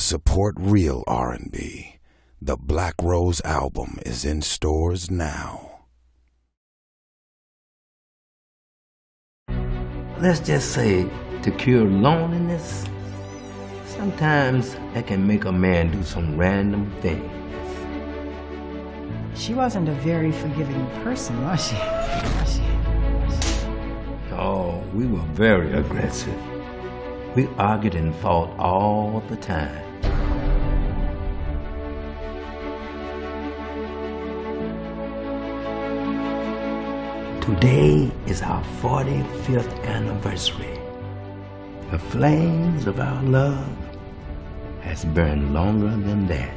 Support real R&B. The Black Rose album is in stores now. Let's just say to cure loneliness, sometimes that can make a man do some random things. She wasn't a very forgiving person, was she? Was she? Oh, we were very aggressive. We argued and fought all the time. Today is our 45th anniversary. The flames of our love has burned longer than that.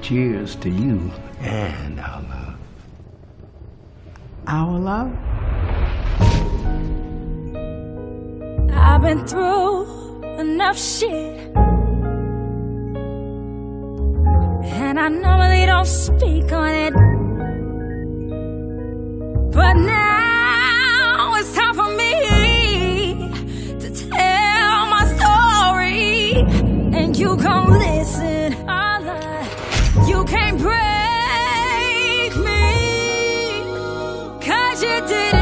Cheers to you and our love. Our love? I've been through enough shit. And I normally don't speak on it. You gon' listen. You can't break me. Cause you didn't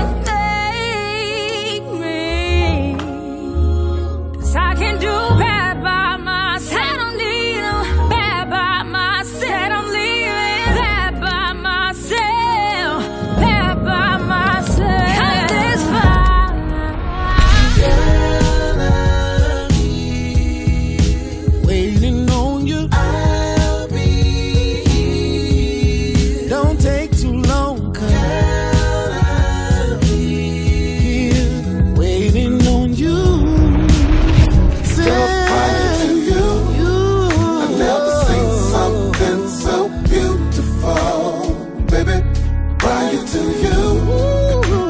Prior to you,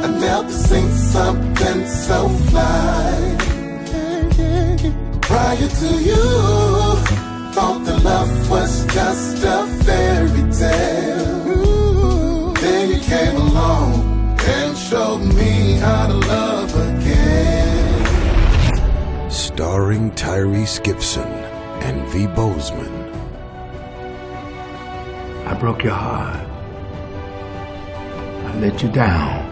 I never seen something so fly. Prior to you, thought the love was just a fairy tale. Then you came along and showed me how to love again. Starring Tyrese Gibson and V. Bozeman. I broke your heart. Let you down.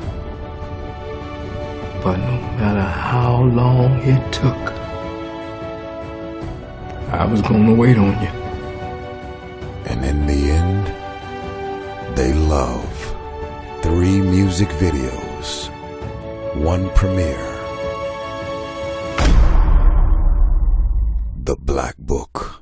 But no matter how long it took, I was gonna wait on you. And in the end, they love. Three music videos, one premiere. The Black Book.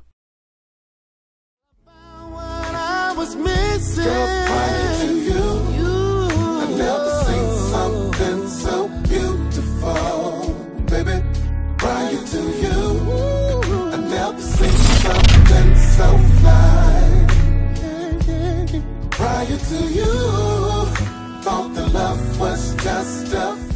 so fly. Prior to you, thought the love was just a